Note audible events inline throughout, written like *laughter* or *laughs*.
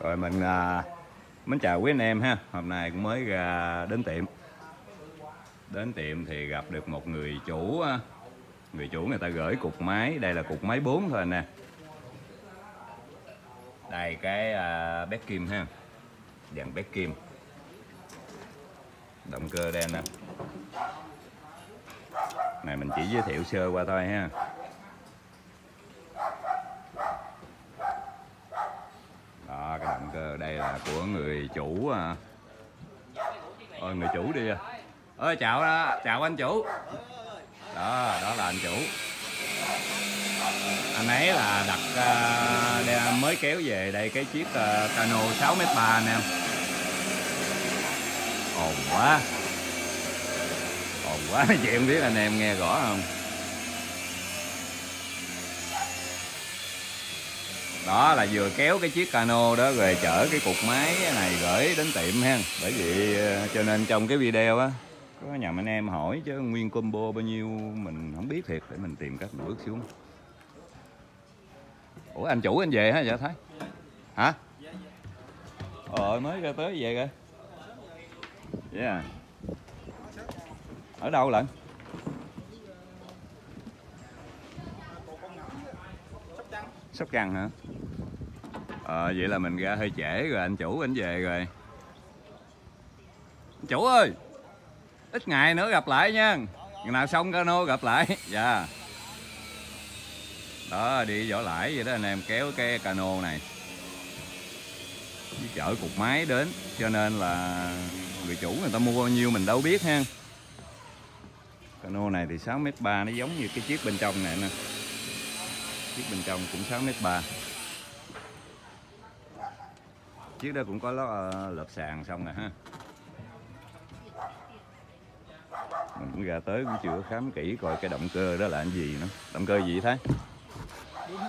rồi mình à, mến chào quý anh em ha. Hôm nay cũng mới ra đến tiệm. Đến tiệm thì gặp được một người chủ à, người chủ người ta gửi cục máy. Đây là cục máy 4 thôi nè đây cái à, bét kim ha. Dàn bếp kim. Động cơ đen nè này mình chỉ giới thiệu sơ qua thôi ha. Cơ đây là của người chủ à. Ôi, người chủ đi à. ơi chào đó chào anh chủ. Đó đó là anh chủ. Anh ấy là đặt uh, mới kéo về đây cái chiếc uh, cano 6 m ba anh em. Ồn quá. Ồn quá *laughs* nói chuyện biết anh em nghe rõ không? Đó là vừa kéo cái chiếc cano đó rồi chở cái cục máy này gửi đến tiệm ha. Bởi vì ờ, cho nên trong cái video á, có nhầm anh em hỏi chứ nguyên combo bao nhiêu mình không biết thiệt để mình tìm cách mình bước xuống. Ủa, anh chủ anh về hả? Dạ thấy. Hả? Ờ mới ra tới về rồi. Yeah ở đâu lận? Sóc trăng hả? Ờ vậy là mình ra hơi trễ rồi, anh chủ, anh về rồi. Anh chủ ơi, ít ngày nữa gặp lại nha. Ngày nào xong cano gặp lại. *laughs* Dạ. Đó, đi vỏ lãi vậy đó anh em, kéo cái cano này. Chở cục máy đến, cho nên là người chủ người ta mua bao nhiêu mình đâu biết ha. Cano này thì 6 m 3 nó giống như cái chiếc bên trong này nè chiếc bên trong cũng 6 m 3 chiếc đó cũng có lót ờ, lợp sàn xong nè ha. Mình cũng ra tới cũng chưa khám kỹ coi cái động cơ đó là cái gì nữa. Động cơ gì thế 4H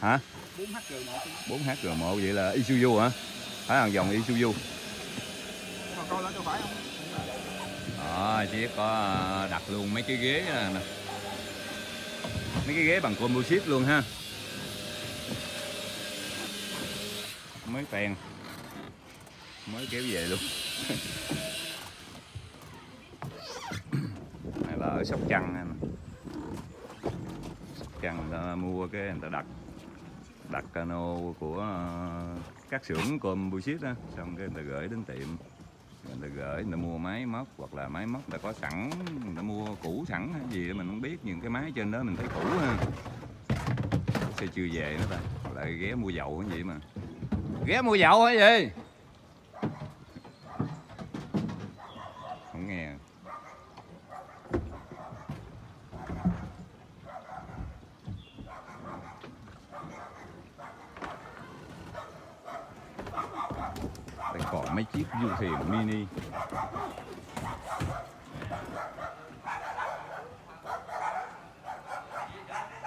hả 4H 4HR1 vậy là Isuzu hả? Phải hàng dòng Isuzu. Coi phải không? đó chiếc có ờ, đặt luôn mấy cái ghế nè mấy cái ghế bằng composite luôn ha. Mới phèn mới kéo về luôn. Này là ở sóc trăng nè. Sóc trăng người ta mua cái người ta đặt. Đặt cano của ờ, các xưởng composite đó xong cái người ta gửi đến tiệm mình được gửi, người ta mua máy móc, hoặc là máy móc đã có sẵn, người ta mua cũ sẵn hay gì đó mình không biết, nhưng cái máy trên đó mình thấy cũ ha xe chưa về nữa ta, lại ghé mua dầu cái gì mà. Ghé mua dầu hay gì không nghe Đây còn mấy chiếc du thuyền mini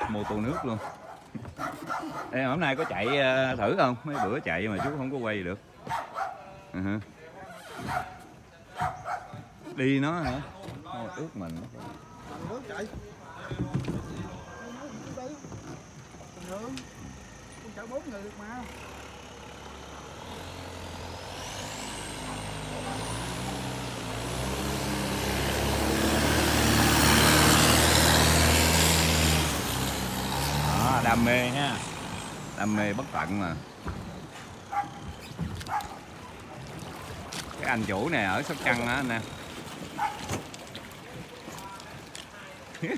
mô tô nước luôn em hôm nay có chạy ờ, thử không? Mấy bữa chạy mà chú không có quay được uh -huh. Đi nó hả? Thôi, ướt mình chạy Con chở bốn người được mà Đó, đam mê ha. Đam mê bất tận mà. Cái anh chủ này ở Sóc Trăng á nè. *laughs*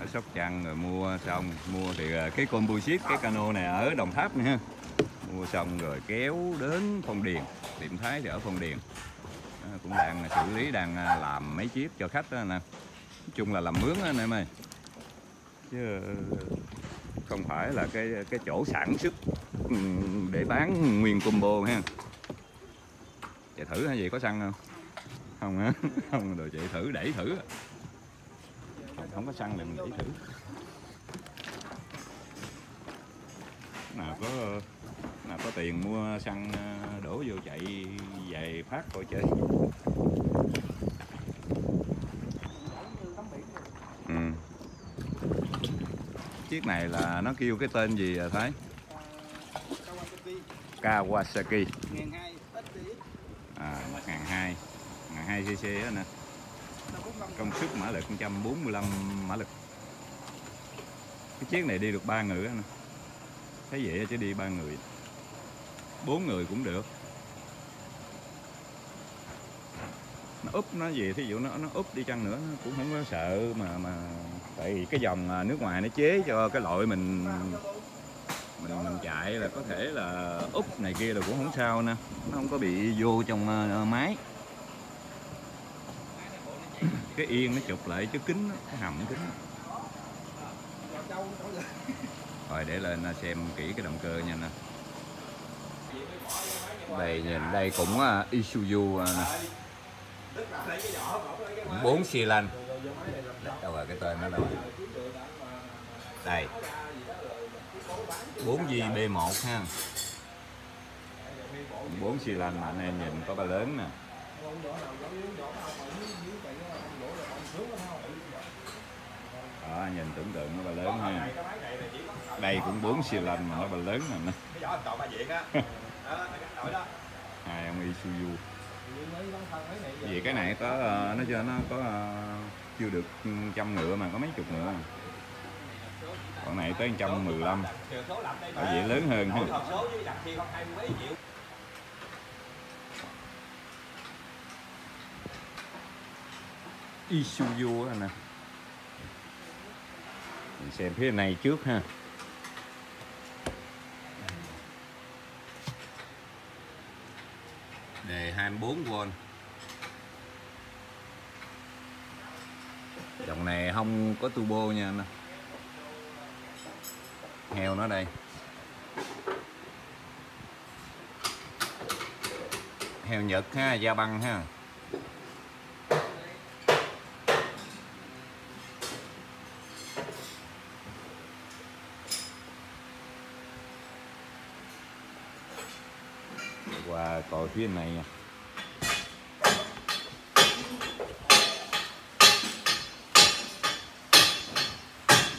Ở Sóc Trăng rồi mua xong mua thì ờ, cái ship cái cano này ở Đồng Tháp nha, mua xong rồi kéo đến Phong Điền tiệm Thái thì ở Phong Điền. Cũng đang à, xử lý đang à, làm mấy chiếc cho khách đó nè nói chung là làm mướn anh em ơi. Chứ không phải là cái cái chỗ sản xuất ừ, để bán nguyên combo ha. Chạy thử hay gì có xăng không? Không á, *laughs* không rồi chạy thử đẩy thử không có xăng thì mình đẩy thử. Nào có nào có tiền mua xăng ờ, đổ vô chạy về phát coi chơi. Chiếc này là nó kêu cái tên gì à Thái? Kawasaki. 1200 STX à 1002 1002 cc đó nè. Công suất mã lực 145 mã lực. Cái chiếc này đi được ba người á nè. Thấy vậy chứ đi ba người. Bốn người cũng được. Nó úp nó gì, thí dụ nó nó úp đi chăng nữa, nó cũng không có sợ mà mà tại vì cái dòng à, nước ngoài nó chế cho cái loại mình mình mình chạy là có thể là úp này kia là cũng không sao nè. Nó không có bị vô trong à, à, máy. *clears throat* Cái yên nó chụp lại chứ kính cái hầm kính rồi để lên xem kỹ cái động cơ nha nè. Đây nhìn đây cũng uh, Isuzu nè. bốn xi lanh rồi cái tên nó đâu đây. 4 B1 ha. Bốn xi lanh mà anh em nhìn có ba lớn nè. Đó nhìn tưởng tượng nó ba lớn ha. Đây cũng bốn xi lanh mà nó ba lớn nè. *laughs* Hai ông Isuzu vì cái này có ờ, nó cho nó có ờ, chưa được trăm ngựa mà có mấy chục ngựa. Còn này tới trăm mười lăm. Trừ số lập đây ở vậy lớn hơn ha. Isuzu nè mình xem phía này trước ha. Đề 24V dòng này không có turbo nha anh heo nó đây. Heo nhật ha, da băng ha. Viên này nha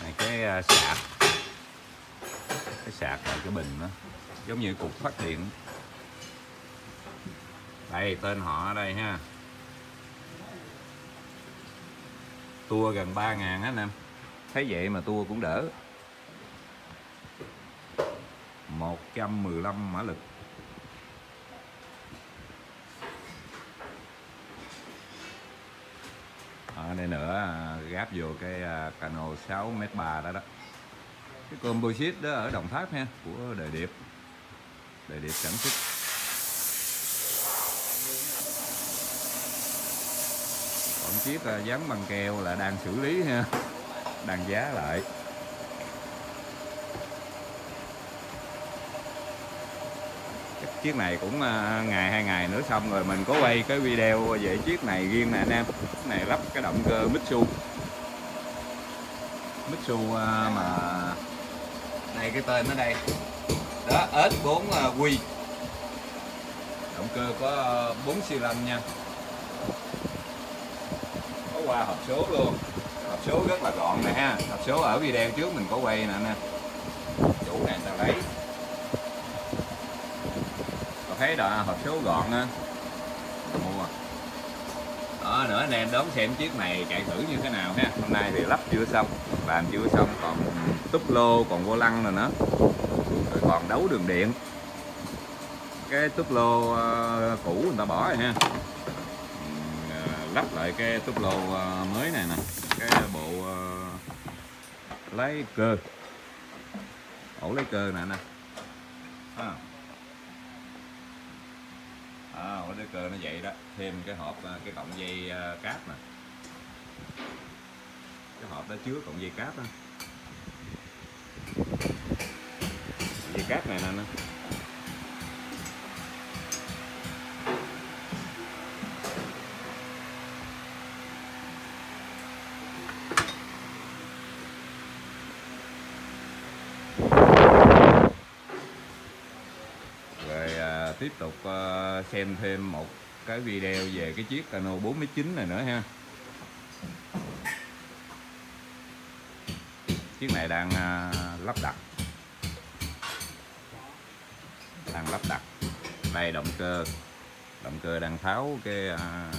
này, cái à, sạc. Cái sạc là cái bình đó, giống như cục phát điện. Đây, tên họ ở đây ha. Tua gần 3 ngàn á anh em. Thấy vậy mà tua cũng đỡ. 115 mã lực. Nữa à, gáp vô cái à, cano 6 m 3 đó đó. Cái composite đó ở Đồng Tháp ha, của đời điệp. Đời điệp sản xuất. Còn chiếc à, dán bằng keo là đang xử lý ha, đang giá lại. Chiếc này cũng à, ngày hai ngày nữa xong rồi mình có quay cái video về chiếc này riêng nè anh em. Chiếc này lắp cái động cơ Mitsu. Mitsu à, mà này cái tên nó đây. Đó S4Q động cơ có 4 xi lanh nha. Có qua hộp số luôn. Hộp số rất là gọn nè ha. Hộp số ở video trước mình có quay nè nè chủ này ta lấy thấy đó, hộp số gọn á. Mua. Đó, nữa anh em đón xem chiếc này chạy thử như thế nào ha. Hôm nay thì lắp chưa xong, làm chưa xong, còn túp lô, còn vô lăng rồi nữa. Rồi còn đấu đường điện. Cái túp lô ờ, cũ người ta bỏ rồi ha. Ờ, lắp lại cái túp lô ờ, mới này nè. Cái bộ lấy cơ. Ổ lấy cơ nè nè à à, ổ lấy cơ nó vậy đó. Thêm cái hộp à, cái cọng dây à, cáp nè. Cái hộp đó chứa cọng dây cáp đó. Dây cáp này nè tiếp tục ờ, xem thêm một cái video về cái chiếc cano 49 này nữa ha. Chiếc này đang ờ, lắp đặt. Đang lắp đặt. Đây động cơ. Động cơ đang tháo cái à,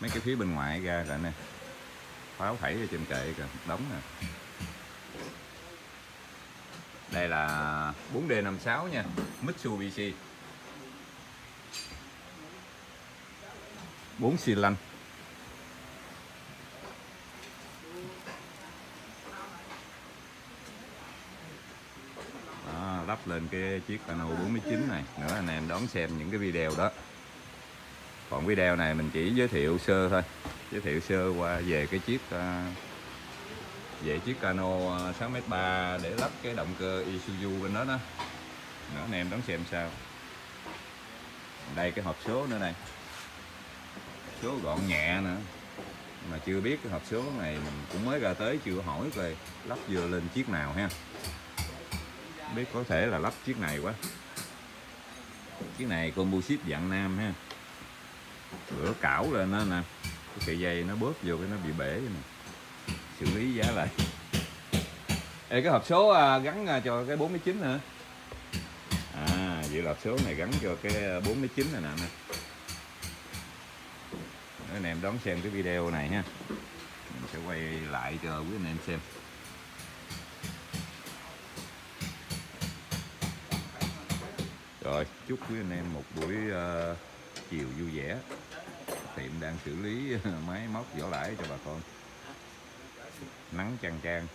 mấy cái phía bên ngoài ra rồi nè. Tháo thảy ở trên kệ rồi đóng nè. Đây là 4D56 nha Mitsubishi. 4 xì lanh đó, lắp lên cái chiếc Cano 49 này. Nữa anh em đón xem những cái video đó. Còn video này mình chỉ giới thiệu sơ thôi. Giới thiệu sơ qua về cái chiếc à, về chiếc Cano à, 6m3 để lắp cái động cơ Isuzu bên đó đó. Nữa anh em đón xem sao. Đây cái hộp số nữa này số gọn nhẹ nữa. Mà chưa biết cái hộp số này mình cũng mới ra tới chưa hỏi về lắp vừa lên chiếc nào ha. Biết có thể là lắp chiếc này quá. Chiếc này composite dạng nam ha. Bữa cảo lên nó nè. Cái sợi dây nó bóp vô cái nó bị bể nè. Xử lý giá lại. Ê, cái hộp số à, gắn à, cho cái 49 nữa. À vậy là hộp số này gắn cho cái à, 49 này nè anh em đón xem cái video này ha. Mình sẽ quay lại cho quý anh em xem. Rồi chúc quý anh em một buổi uh, chiều vui vẻ. Tiệm đang xử lý *laughs* máy móc vỏ lãi cho bà con. Nắng chang chang.